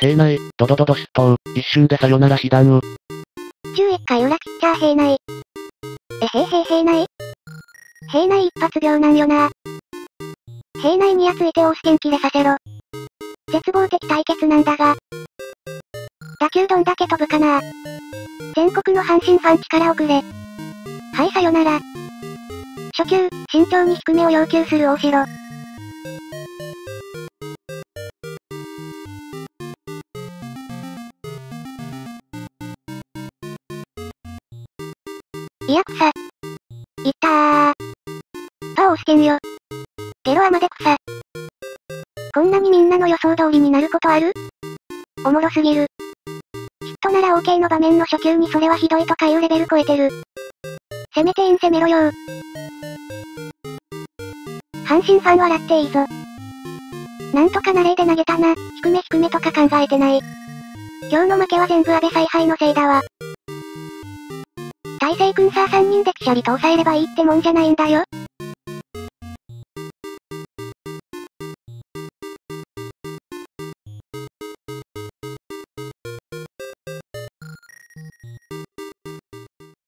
平内、ドドドド失投、一瞬でさよなら被弾。11回裏ピッチャー平内。えへいへい平内？平内一発病なんよな。平内にやついて押し点切れさせろ。絶望的対決なんだが。打球どんだけ飛ぶかな全国の阪神ファン力をくれ。はいさよなら。初球、慎重に低めを要求する大城。いや草。いったー。パー押してんよ。ゲロアマで草。こんなにみんなの予想通りになることある？おもろすぎる。ヒットなら OK の場面の初球にそれはひどいとかいうレベル超えてる。せめてイン攻めろよ阪神ファン笑っていいぞ。なんとかナレーで投げたな、低め低めとか考えてない。今日の負けは全部安倍采配のせいだわ。生さあ3人でピシャリと抑えればいいってもんじゃないんだよ。